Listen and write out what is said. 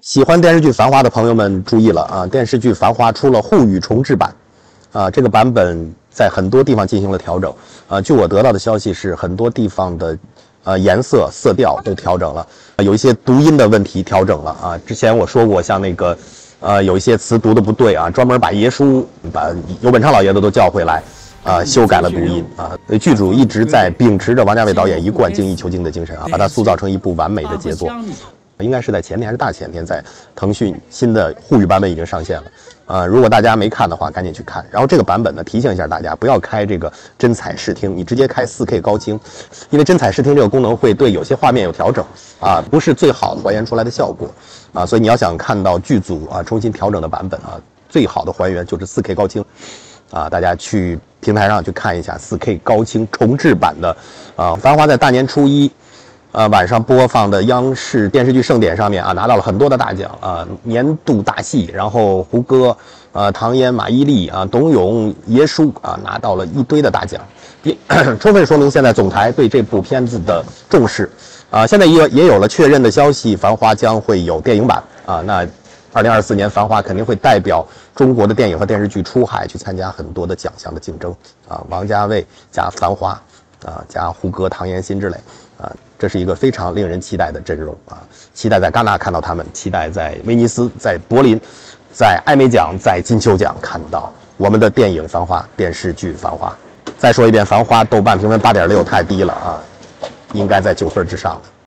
喜欢电视剧《繁花》的朋友们注意了啊！电视剧《繁花》出了沪语重制版，啊，这个版本在很多地方进行了调整。啊，据我得到的消息是，很多地方的，呃，颜色色调都调整了，有一些读音的问题调整了啊。之前我说过，像那个，呃，有一些词读的不对啊，专门把爷叔、把尤本昌老爷子都叫回来，啊，修改了读音啊。剧组一直在秉持着王家卫导演一贯精益求精的精神啊，把它塑造成一部完美的杰作。应该是在前天还是大前天，在腾讯新的沪语版本已经上线了，啊，如果大家没看的话，赶紧去看。然后这个版本呢，提醒一下大家，不要开这个真彩视听，你直接开 4K 高清，因为真彩视听这个功能会对有些画面有调整，啊，不是最好还原出来的效果，啊，所以你要想看到剧组啊重新调整的版本啊，最好的还原就是 4K 高清，啊，大家去平台上去看一下 4K 高清重制版的，啊，《繁花》在大年初一。呃，晚上播放的央视电视剧盛典上面啊，拿到了很多的大奖啊，年度大戏，然后胡歌、呃唐嫣、马伊琍啊、董永、爷叔啊，拿到了一堆的大奖，也 充分说明现在总台对这部片子的重视啊。现在也也有了确认的消息，《繁花》将会有电影版啊。那二零二四年，《繁花》肯定会代表中国的电影和电视剧出海去参加很多的奖项的竞争啊。王家卫加《繁花》啊，加胡歌、唐嫣、辛芷蕾啊。这是一个非常令人期待的阵容啊！期待在戛纳看到他们，期待在威尼斯、在柏林、在艾美奖、在金球奖看到我们的电影《繁花》电视剧《繁花》。再说一遍，《繁花》豆瓣评分八点六，太低了啊，应该在九分之上。